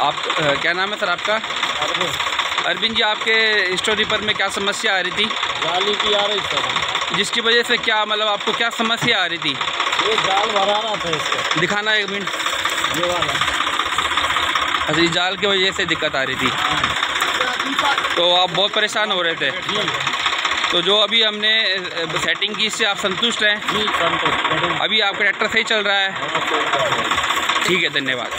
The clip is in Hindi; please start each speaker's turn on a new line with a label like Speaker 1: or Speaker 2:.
Speaker 1: आप क्या नाम है सर आपका? अरविंद जी आपके स्टोरी पर में क्या समस्या आ रही थी?
Speaker 2: जाली की आ रही थी
Speaker 1: जिसकी वजह से क्या मतलब आपको क्या समस्या आ रही थी?
Speaker 2: ये जाल भराना था इसका।
Speaker 1: दिखाना एक मिनट।
Speaker 2: ये वाला।
Speaker 1: अच्छा ये जाल की वजह से दिक्कत आ रही थी। तो आप बहुत परेशान हो रहे थे। तो जो अभी हमने सेटिंग की इससे आप संतुष्ट हैं? अभी आपका ट्रैक्टर हाँ, सही चल रहा है। ठीक है धन्यवाद।